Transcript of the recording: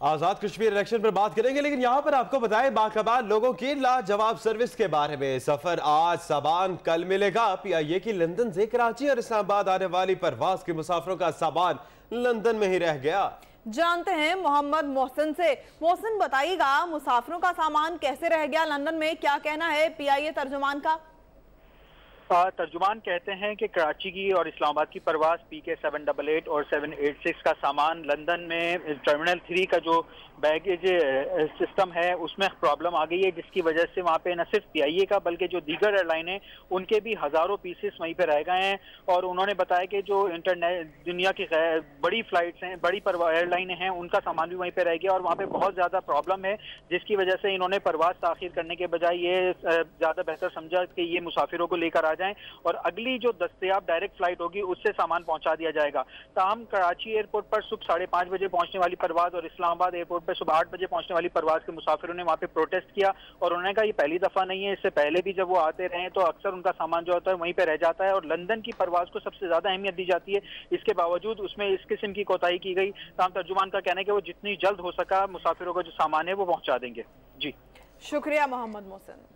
Azad Kashmir election پر بات کریں گے، لیکن یہاں پر آپ کو بتائیں باقبار لوگوں کی لا جواب سروس کے بارے میں سفر آج سابان کل ملے گا۔ پی آئی اے کی لندن سے کراچی اور اسلام آباد آنے والی پرواز کے مسافروں کا سابان لندن میں ہی رہ گیا۔ جانتے ہیں محمد محسن سے۔ محسن، بتائیے گا مسافروں کا سامان کیسے رہ گیا؟ لندن میں کیا کہنا ہے پی آئی اے ترجمان کا؟ ترجمان کہتے ہیں کہ کراچی کی اور اسلام آباد کی پرواز P K seven double eight اور سیون ایٹ سکس کا سامان لندن میں ٹرمینل تھری کا جو بیگیج سسٹم eh, eh, ہے، اس میں پرابلم آ گئی ہے، جس کی وجہ سے وہاں پہ نہ صرف پی آئی اے کا بلکہ جو دیگر ایئر لائن ہیں، ان کے بھی ہزاروں پیسز وہیں پہ رہ گئے ہیں۔ اور انہوں نے بتایا کہ جو انٹرنیٹ دنیا کی بڑی فلائٹس ہیں، بڑی ایئر لائنیں ہیں، ان کا سامان بھی وہیں پہ رہ گیا اور وہاں پہ بہت زیادہ پرابلم ہے، جس کی وجہ سے انہوں نے پرواز تاخیر کرنے کے بجائے یہ eh, زیادہ بہتر سمجھا کہ یہ مسافروں کو لے کر آ جائیں اور اگلی جو دستیاب ڈائریکٹ فلائٹ ہوگی، اس سے سامان پہنچا دیا جائے گا۔ تاہم، کراچی ایئرپورٹ پر صبح ساڑھے پانچ بجے پہنچنے والی پرواز اور اسلام آباد ایئرپورٹ پہ صبح آٹھ بجے پہنچنے والی پرواز کے مسافروں نے وہاں پہ پروٹیسٹ کیا اور انہوں نے کہا، یہ پہلی دفعہ نہیں ہے، اس سے پہلے بھی جب وہ آتے رہے تو اکثر ان کا سامان جو ہوتا ہے وہیں پہ رہ جاتا ہے اور لندن کی پرواز کو سب سے زیادہ اہمیت دی جاتی ہے۔ اس کے باوجود اس میں اس قسم کی کوتاہی کی گئی۔ تاہم، ترجمان کا کہنا ہے کہ وہ جتنی جلد ہو سکا، مسافروں کا جو سامان ہے وہ پہنچا دیں گے۔ جی۔ شکریہ، محمد محسن۔